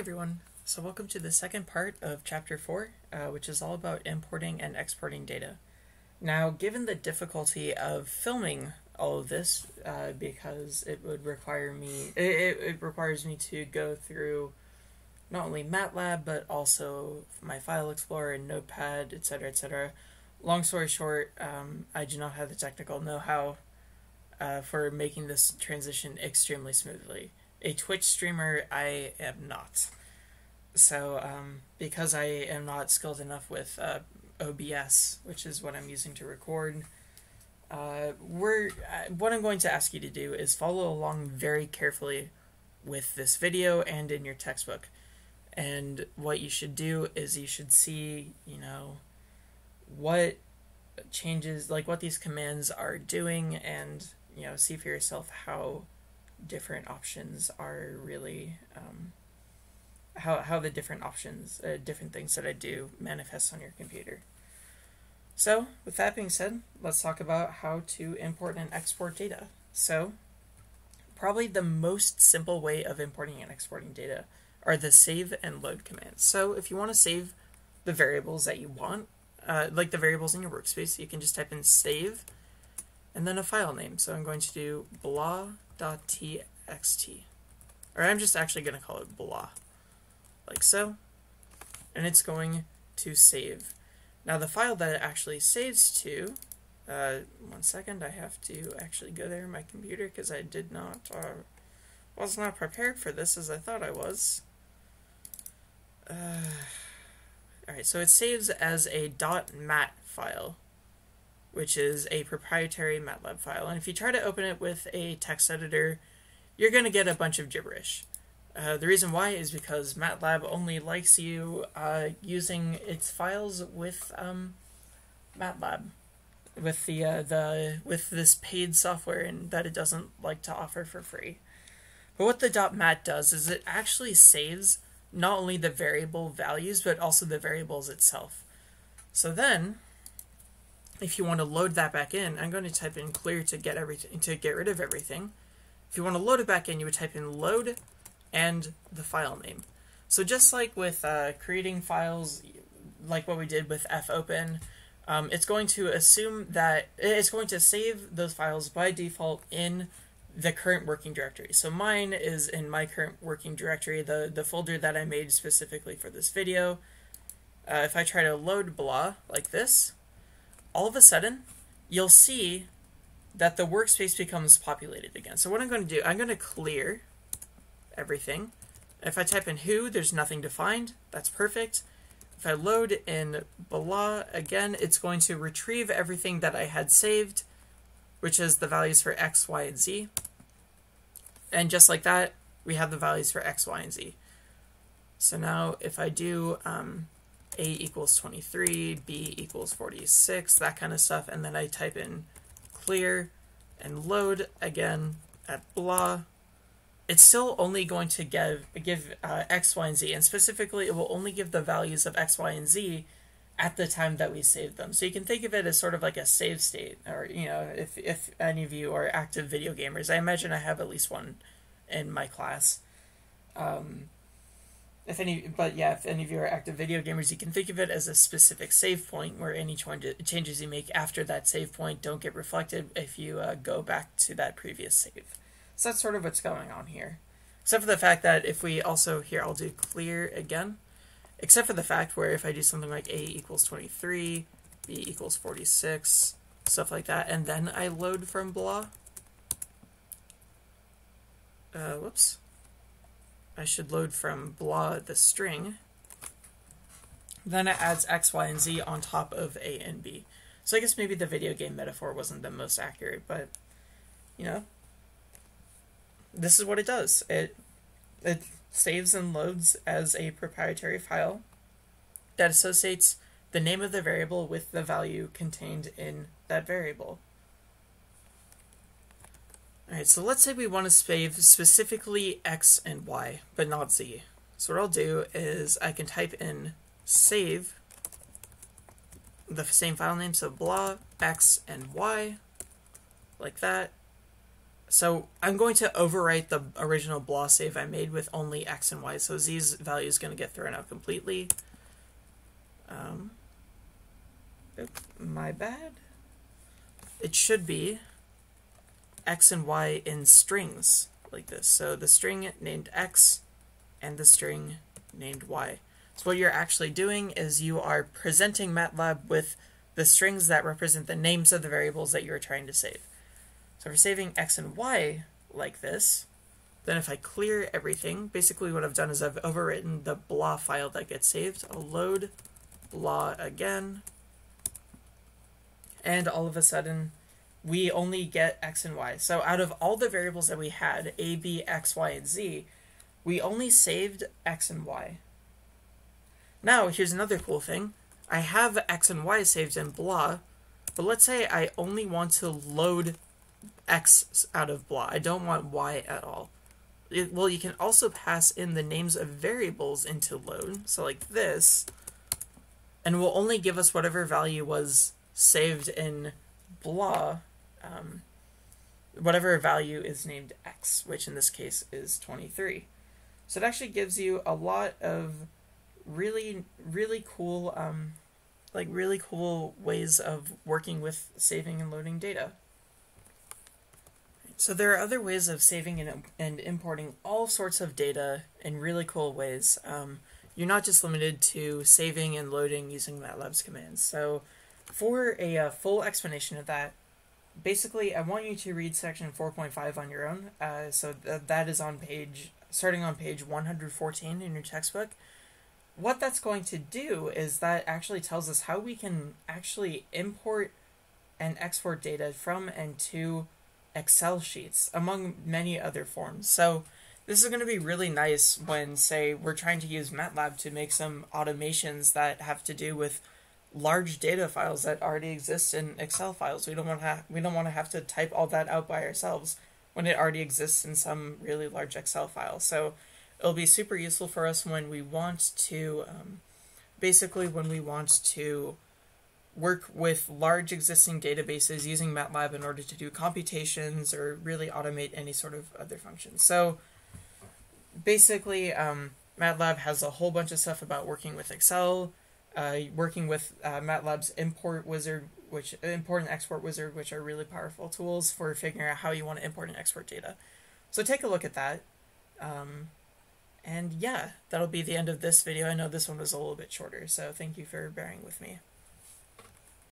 everyone. So welcome to the second part of chapter 4, uh, which is all about importing and exporting data. Now, given the difficulty of filming all of this, uh, because it would require me, it, it requires me to go through not only MATLAB, but also my file explorer and notepad, etc., etc. Long story short, um, I do not have the technical know-how uh, for making this transition extremely smoothly. A Twitch streamer, I am not. So, um, because I am not skilled enough with uh, OBS, which is what I'm using to record, uh, we're uh, what I'm going to ask you to do is follow along very carefully with this video and in your textbook. And what you should do is you should see, you know, what changes, like what these commands are doing, and you know, see for yourself how different options are really um, how how the different options, uh, different things that I do manifest on your computer. So, with that being said, let's talk about how to import and export data. So, probably the most simple way of importing and exporting data are the save and load commands. So, if you want to save the variables that you want, uh, like the variables in your workspace, you can just type in save and then a file name. So I'm going to do blah.txt. Or I'm just actually going to call it blah, like so. And it's going to save. Now the file that it actually saves to, uh, one second, I have to actually go there in my computer because I did not, uh, was not prepared for this as I thought I was. Uh, Alright, so it saves as a .mat file which is a proprietary MATLAB file. And if you try to open it with a text editor, you're going to get a bunch of gibberish. Uh, the reason why is because MATLAB only likes you uh, using its files with um, MATLAB, with the uh, the with this paid software, and that it doesn't like to offer for free. But what the .mat does is it actually saves not only the variable values but also the variables itself. So then if you want to load that back in, I'm going to type in clear to get everything to get rid of everything. If you want to load it back in, you would type in load and the file name. So just like with uh, creating files, like what we did with fopen, um, it's going to assume that it's going to save those files by default in the current working directory. So mine is in my current working directory, the, the folder that I made specifically for this video. Uh, if I try to load blah like this, all of a sudden, you'll see that the workspace becomes populated again. So what I'm going to do, I'm going to clear everything. If I type in who, there's nothing to find. That's perfect. If I load in blah again, it's going to retrieve everything that I had saved, which is the values for x, y, and z. And just like that, we have the values for x, y, and z. So now if I do um, a equals 23, B equals 46, that kind of stuff. And then I type in clear and load again at blah. It's still only going to give, give uh, X, Y, and Z. And specifically, it will only give the values of X, Y, and Z at the time that we save them. So you can think of it as sort of like a save state, or you know, if if any of you are active video gamers, I imagine I have at least one in my class. Um, if any, but yeah, if any of you are active video gamers, you can think of it as a specific save point where any changes you make after that save point don't get reflected if you uh, go back to that previous save. So that's sort of what's going on here. Except for the fact that if we also, here I'll do clear again, except for the fact where if I do something like A equals 23, B equals 46, stuff like that, and then I load from blah, uh, whoops. I should load from blah the string. Then it adds x, y, and z on top of a and b. So I guess maybe the video game metaphor wasn't the most accurate, but you know, this is what it does. It it saves and loads as a proprietary file that associates the name of the variable with the value contained in that variable. Alright, so let's say we want to save specifically x and y, but not z. So what I'll do is I can type in save the same file name, so blah, x and y, like that. So I'm going to overwrite the original blah save I made with only x and y. So z's value is going to get thrown out completely. Um, my bad. It should be x and y in strings like this. So the string named x and the string named y. So what you're actually doing is you are presenting MATLAB with the strings that represent the names of the variables that you're trying to save. So for saving x and y like this, then if I clear everything, basically what I've done is I've overwritten the blah file that gets saved. I'll load blah again, and all of a sudden we only get x and y. So out of all the variables that we had, a, b, x, y, and z, we only saved x and y. Now, here's another cool thing. I have x and y saved in blah, but let's say I only want to load x out of blah. I don't want y at all. It, well, you can also pass in the names of variables into load, so like this, and will only give us whatever value was saved in blah, um, whatever value is named x, which in this case is 23. So it actually gives you a lot of really, really cool, um, like really cool ways of working with saving and loading data. So there are other ways of saving and, and importing all sorts of data in really cool ways. Um, you're not just limited to saving and loading using MATLAB's commands. So for a uh, full explanation of that, basically I want you to read section 4.5 on your own. Uh, so th- that is on page, starting on page 114 in your textbook. What that's going to do is that actually tells us how we can actually import and export data from and to Excel sheets, among many other forms. So this is going to be really nice when, say, we're trying to use MATLAB to make some automations that have to do with large data files that already exist in Excel files. We don't want to we don't want to have to type all that out by ourselves when it already exists in some really large Excel file. So it'll be super useful for us when we want to, um, basically, when we want to work with large existing databases using MATLAB in order to do computations or really automate any sort of other functions. So basically, um, MATLAB has a whole bunch of stuff about working with Excel, working with uh, MATLAB's import wizard, which import and export wizard, which are really powerful tools for figuring out how you want to import and export data. So take a look at that. Um, and yeah, that'll be the end of this video. I know this one was a little bit shorter, so thank you for bearing with me.